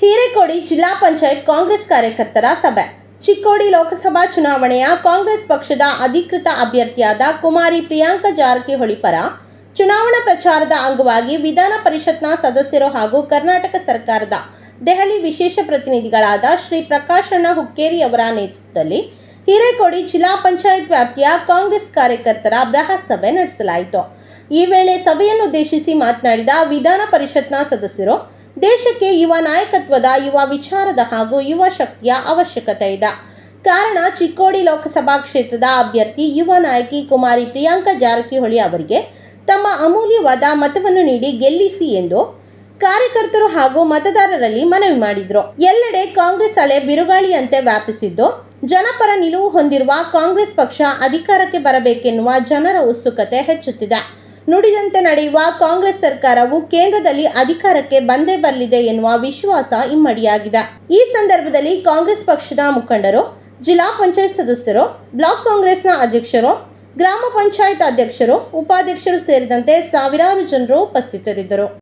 ಹಿರೇಕೊಡಿ ಜಿಲ್ಲಾ ಪಂಚಾಯತ್ ಕಾಂಗ್ರೆಸ್ ಕಾರ್ಯಕರ್ತರ ಸಭೆ. ಚಿಕ್ಕೋಡಿ ಲೋಕಸಭಾ ಚುನಾವಣೆಯ ಕಾಂಗ್ರೆಸ್ ಪಕ್ಷದ ಅಧಿಕೃತ ಅಭ್ಯರ್ಥಿಯಾದ ಕುಮಾರಿ ಪ್ರಿಯಾಂಕ ಜಾರಕಿಹೊಳಿ ಪರ ಚುನಾವಣಾ ಪ್ರಚಾರದ ಅಂಗವಾಗಿ ವಿಧಾನ ಪರಿಷತ್ನ ಸದಸ್ಯರು ಹಾಗೂ ಕರ್ನಾಟಕ ಸರ್ಕಾರದ ದೆಹಲಿ ವಿಶೇಷ ಪ್ರತಿನಿಧಿಗಳಾದ ಶ್ರೀ ಪ್ರಕಾಶಣ್ಣ ಹುಕ್ಕೇರಿ ಅವರ ನೇತೃತ್ವದಲ್ಲಿ ಹಿರೇಕೋಡಿ ಜಿಲ್ಲಾ ಪಂಚಾಯತ್ ವ್ಯಾಪ್ತಿಯ ಕಾಂಗ್ರೆಸ್ ಕಾರ್ಯಕರ್ತರ ಬೃಹತ್ ಸಭೆ ನಡೆಸಲಾಯಿತು. ಈ ವೇಳೆ ಸಭೆಯನ್ನುದ್ದೇಶಿಸಿ ಮಾತನಾಡಿದ ವಿಧಾನ ಪರಿಷತ್ನ ಸದಸ್ಯರು ದೇಶಕ್ಕೆ ಯುವ ನಾಯಕತ್ವದ, ಯುವ ವಿಚಾರದ ಹಾಗೂ ಯುವ ಶಕ್ತಿಯ ಅವಶ್ಯಕತೆ ಇದೆ. ಕಾರಣ, ಚಿಕ್ಕೋಡಿ ಲೋಕಸಭಾ ಕ್ಷೇತ್ರದ ಅಭ್ಯರ್ಥಿ, ಯುವ ನಾಯಕಿ ಕುಮಾರಿ ಪ್ರಿಯಾಂಕಾ ಜಾರಕಿಹೊಳಿ ಅವರಿಗೆ ತಮ್ಮ ಅಮೂಲ್ಯವಾದ ಮತವನ್ನು ನೀಡಿ ಗೆಲ್ಲಿಸಿ ಎಂದು ಕಾರ್ಯಕರ್ತರು ಹಾಗೂ ಮತದಾರರಲ್ಲಿ ಮನವಿ ಮಾಡಿದ್ರು. ಎಲ್ಲೆಡೆ ಕಾಂಗ್ರೆಸ್ ಅಲೆ ಬಿರುಗಾಳಿಯಂತೆ ವ್ಯಾಪಿಸಿದ್ದು, ಜನಪರ ನಿಲುವು ಹೊಂದಿರುವ ಕಾಂಗ್ರೆಸ್ ಪಕ್ಷ ಅಧಿಕಾರಕ್ಕೆ ಬರಬೇಕೆನ್ನುವ ಜನರ ಉತ್ಸುಕತೆ ಹೆಚ್ಚುತ್ತಿದೆ. ನುಡಿದಂತೆ ನಡೆಯುವ ಕಾಂಗ್ರೆಸ್ ಸರ್ಕಾರವು ಕೇಂದ್ರದಲ್ಲಿ ಅಧಿಕಾರಕ್ಕೆ ಬಂದೇ ಬರಲಿದೆ ಎನ್ನುವ ವಿಶ್ವಾಸ ಇಮ್ಮಡಿಯಾಗಿದೆ. ಈ ಸಂದರ್ಭದಲ್ಲಿ ಕಾಂಗ್ರೆಸ್ ಪಕ್ಷದ ಮುಖಂಡರು, ಜಿಲ್ಲಾ ಪಂಚಾಯತ್ ಸದಸ್ಯರು, ಬ್ಲಾಕ್ ಕಾಂಗ್ರೆಸ್ನ ಅಧ್ಯಕ್ಷರು, ಗ್ರಾಮ ಪಂಚಾಯತ್ ಅಧ್ಯಕ್ಷರು, ಉಪಾಧ್ಯಕ್ಷರು ಸೇರಿದಂತೆ ಸಾವಿರಾರು ಜನರು ಉಪಸ್ಥಿತರಿದ್ದರು.